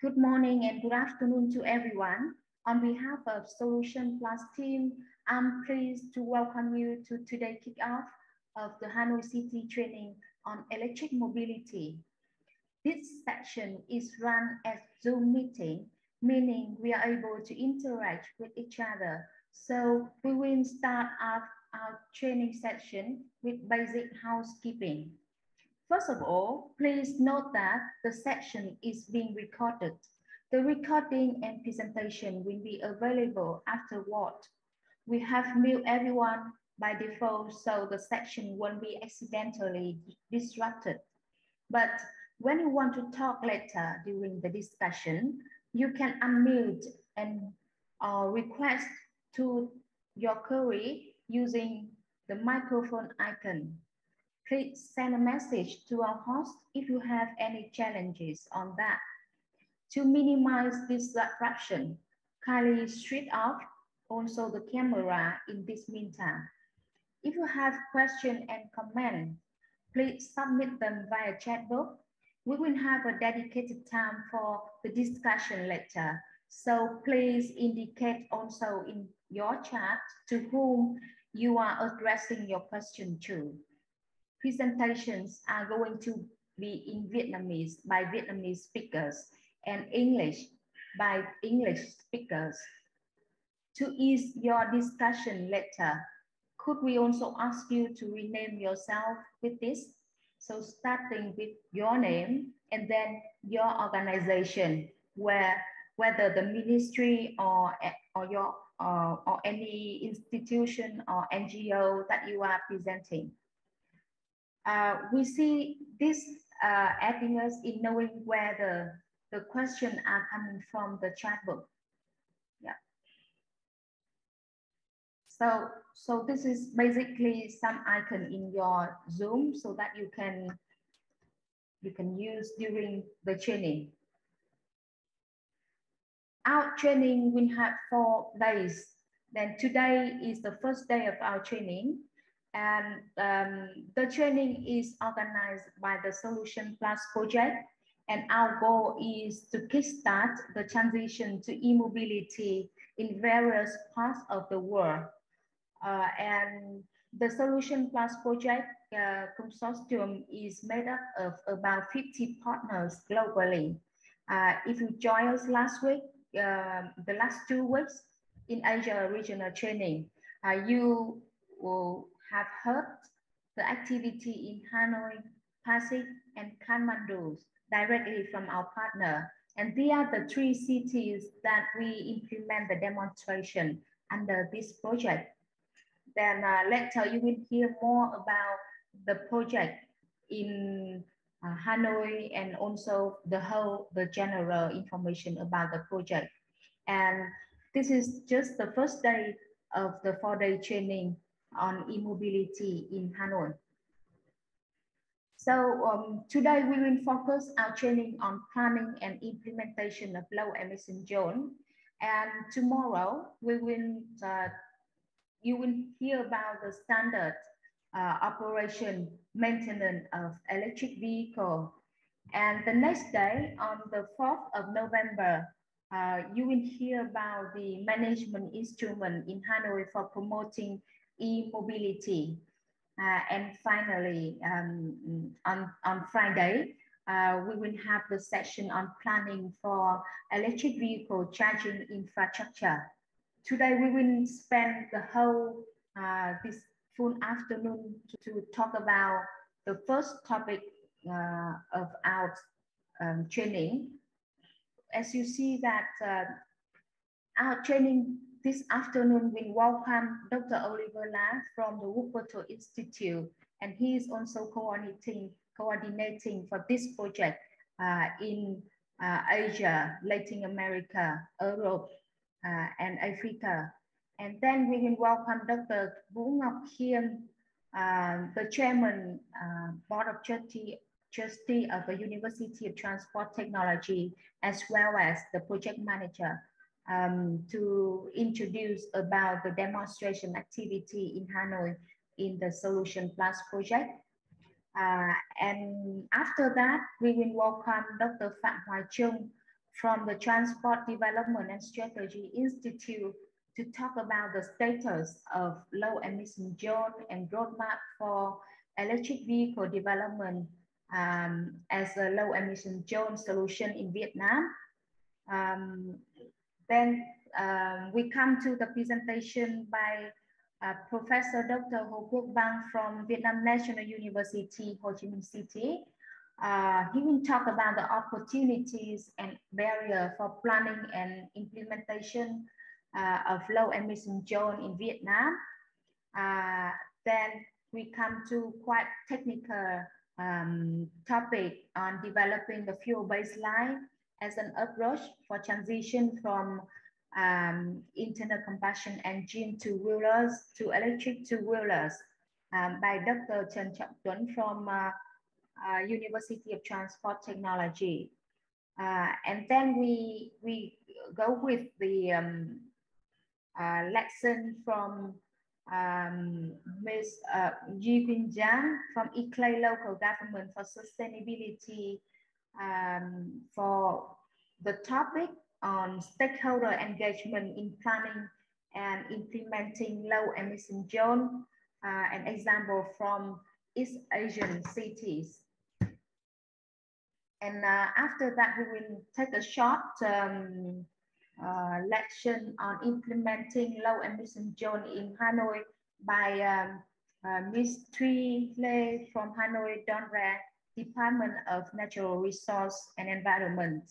Good morning and good afternoon to everyone. On behalf of Solution Plus team, I'm pleased to welcome you to today's kickoff of the Hanoi City training on electric mobility. This session is run as Zoom meeting, meaning we are able to interact with each other. So we will start our, our training session with basic housekeeping. First of all, please note that the session is being recorded. The recording and presentation will be available afterward. We have mute everyone by default so the session won't be accidentally disrupted. But when you want to talk later during the discussion, you can unmute and uh, request to your query using the microphone icon. Please send a message to our host if you have any challenges on that. To minimize this disruption, kindly switch off also the camera in this meantime. If you have questions and comments, please submit them via chat box. We will have a dedicated time for the discussion later. So please indicate also in your chat to whom you are addressing your question to presentations are going to be in Vietnamese by Vietnamese speakers and English by English speakers. To ease your discussion later, could we also ask you to rename yourself with this? So starting with your name and then your organization, where whether the ministry or, or your uh, or any institution or NGO that you are presenting uh, we see this uh, us in knowing where the, the questions are coming from the chat book. Yeah. So, so this is basically some icon in your Zoom so that you can you can use during the training. Our training will have four days. Then today is the first day of our training. And um, the training is organized by the Solution Plus project. And our goal is to kickstart the transition to e-mobility in various parts of the world. Uh, and the Solution Plus project uh, consortium is made up of about 50 partners globally. Uh, if you joined us last week, uh, the last two weeks in Asia regional training, uh, you will have heard the activity in Hanoi, Pasig, and Kathmandu directly from our partner. And they are the three cities that we implement the demonstration under this project. Then uh, later you will hear more about the project in uh, Hanoi and also the whole, the general information about the project. And this is just the first day of the four day training on e-mobility in Hanoi. So um, today we will focus our training on planning and implementation of low emission zone. And tomorrow we will, uh, you will hear about the standard uh, operation maintenance of electric vehicle. And the next day on the 4th of November, uh, you will hear about the management instrument in Hanoi for promoting e-mobility. Uh, and finally, um, on, on Friday, uh, we will have the session on planning for electric vehicle charging infrastructure. Today, we will spend the whole uh, this full afternoon to, to, talk about the first topic uh, of our um, training. As you see that uh, our training this afternoon, we welcome Dr. Oliver Lah from the Wuppertal Institute, and he is also coordinating, coordinating for this project uh, in uh, Asia, Latin America, Europe, uh, and Africa. And then we will welcome Dr. Vũ Ngọc Khiêm, the chairman, uh, board of trustee, trustee of the University of Transport Technology, as well as the project manager um, to introduce about the demonstration activity in Hanoi in the Solution Plus project. Uh, and after that, we will welcome Dr. Phạm Hoài Trung from the Transport Development and Strategy Institute to talk about the status of low emission zone and roadmap for electric vehicle development um, as a low emission zone solution in Vietnam. Um, then um, we come to the presentation by uh, Professor Dr. Hồ Quốc Bang from Vietnam National University, Ho Chi Minh City. Uh, he will talk about the opportunities and barrier for planning and implementation uh, of low emission zone in Vietnam. Uh, then we come to quite technical um, topic on developing the fuel baseline as an approach for transition from um, internal combustion engine two-wheelers to electric two-wheelers um, by Dr. Chen Chok Tuấn from uh, uh, University of Transport Technology. Uh, and then we, we go with the um, uh, lesson from um, Ms. Uh, Yi Quynh Giang from ICLEI Local Government for Sustainability um, for the topic on stakeholder engagement in planning and implementing low emission zone, uh, an example from East Asian cities. And uh, after that, we will take a short um, uh, lesson on implementing low emission zone in Hanoi by um, uh, Ms. Thuy Lê from Hanoi Don Ra Department of Natural Resource and Environment.